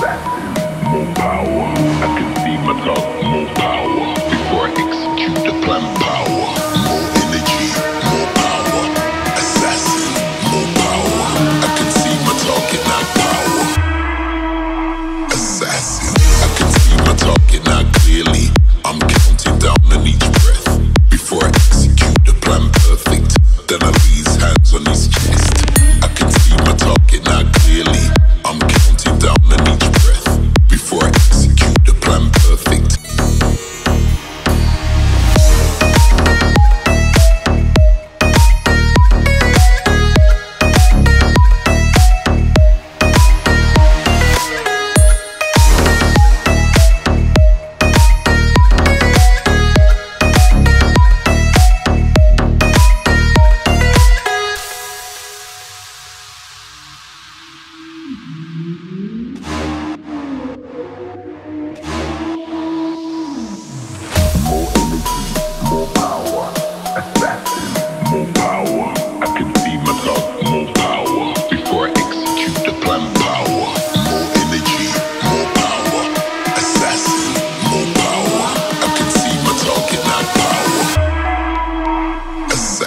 More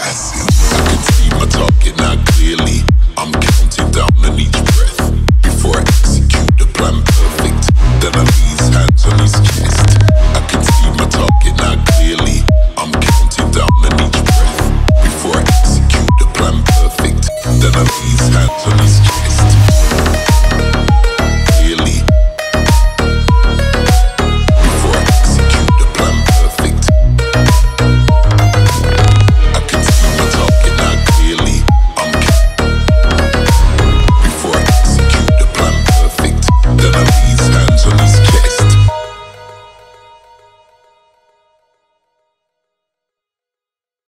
I can see my target now clearly. I'm counting down on each breath. Before I execute the plan perfect, then I lay hands on his chest. I can see my target now clearly. I'm counting down on each breath. Before I execute the plan perfect, then I lay his hands on his chest.